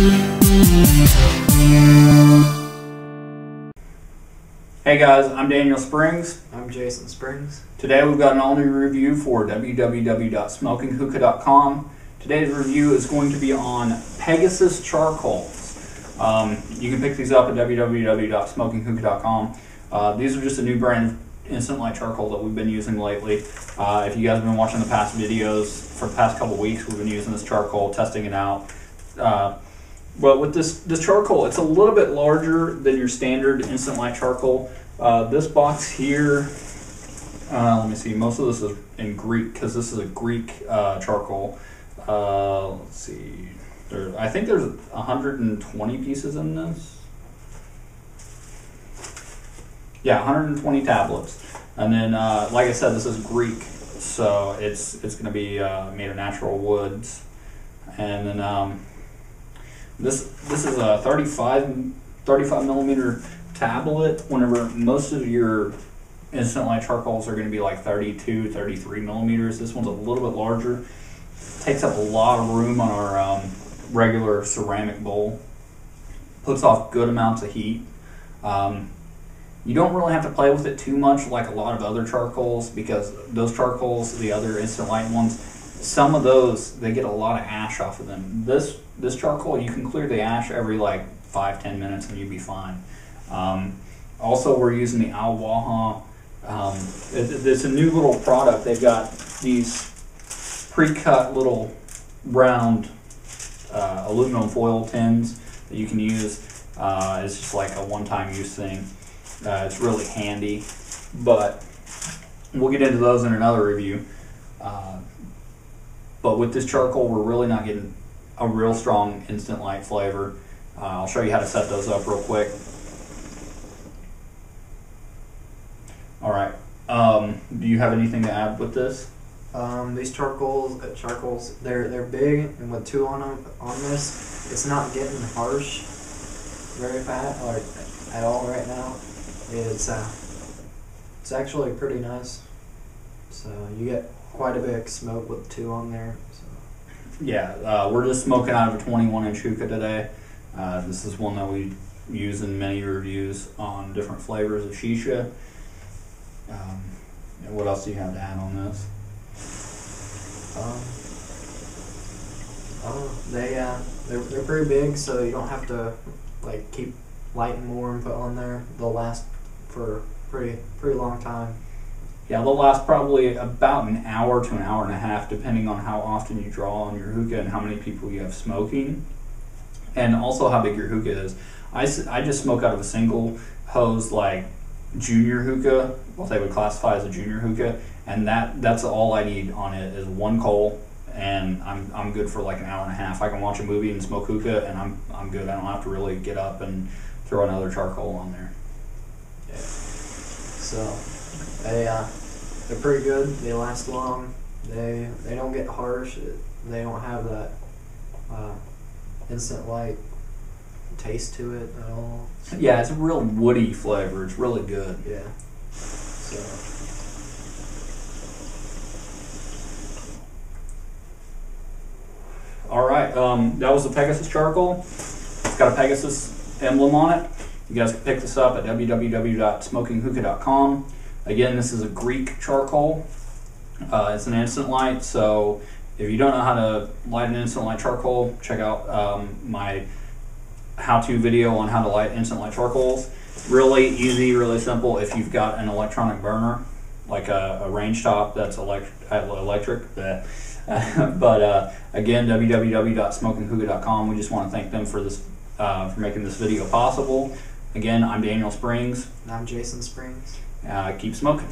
Hey guys, I'm Daniel Springs. I'm Jason Springs. Today we've got an all new review for www.smokinghookah.com. Today's review is going to be on Pegasus charcoals. Um, you can pick these up at www.smokinghookah.com. Uh, these are just a new brand of instant light charcoal that we've been using lately. Uh, if you guys have been watching the past videos for the past couple weeks, we've been using this charcoal, testing it out. Uh, but with this this charcoal, it's a little bit larger than your standard instant light charcoal. Uh, this box here, uh, let me see. Most of this is in Greek because this is a Greek uh, charcoal. Uh, let's see. There, I think there's 120 pieces in this. Yeah, 120 tablets, and then uh, like I said, this is Greek, so it's it's going to be uh, made of natural woods, and then um, this this is a 35 35 millimeter tablet. Whenever most of your instant light charcoals are going to be like 32, 33 millimeters. This one's a little bit larger. Takes up a lot of room on our um, regular ceramic bowl. Puts off good amounts of heat. Um, you don't really have to play with it too much like a lot of other charcoals because those charcoals, the other instant light ones, some of those they get a lot of ash off of them. This this charcoal you can clear the ash every like five ten minutes and you'd be fine. Um, also, we're using the Al Waha. Um, it, it's a new little product. They've got these pre-cut little round uh, aluminum foil tins that you can use. Uh, it's just like a one-time use thing. Uh, it's really handy, but we'll get into those in another review. But with this charcoal, we're really not getting a real strong instant light flavor. Uh, I'll show you how to set those up real quick. All right. Um, do you have anything to add with this? Um, these charcoals, uh, charcoals, they're they're big, and with two on them on this, it's not getting harsh very fast or at all right now. It's uh, it's actually pretty nice. So you get quite a bit of smoke with two on there. So. Yeah, uh, we're just smoking out of a 21 inch hookah today. Uh, this is one that we use in many reviews on different flavors of shisha. Um, and what else do you have to add on this? Um, oh, they uh, they're they're pretty big, so you don't have to like keep lighting more and put on there. They'll last for pretty pretty long time. Yeah, they'll last probably about an hour to an hour and a half, depending on how often you draw on your hookah and how many people you have smoking, and also how big your hookah is. I, I just smoke out of a single hose, like junior hookah, what they would classify as a junior hookah, and that that's all I need on it is one coal, and I'm I'm good for like an hour and a half. I can watch a movie and smoke hookah, and I'm I'm good. I don't have to really get up and throw another charcoal on there. Yeah. So they uh, they're pretty good. They last long. They they don't get harsh. They don't have that uh, instant light taste to it at all. Yeah, it's a real woody flavor. It's really good. Yeah. So All right, um, that was the Pegasus charcoal. It's got a Pegasus emblem on it. You guys can pick this up at www.smokinghookah.com. Again, this is a Greek charcoal. Uh, it's an instant light, so if you don't know how to light an instant light charcoal, check out um, my how-to video on how to light instant light charcoals. Really easy, really simple. If you've got an electronic burner, like a, a range top that's elect- uh, electric, but uh, again, www.smokinghookah.com. We just want to thank them for this uh, for making this video possible. Again, I'm Daniel Springs. and I'm Jason Springs. Uh, keep smoking.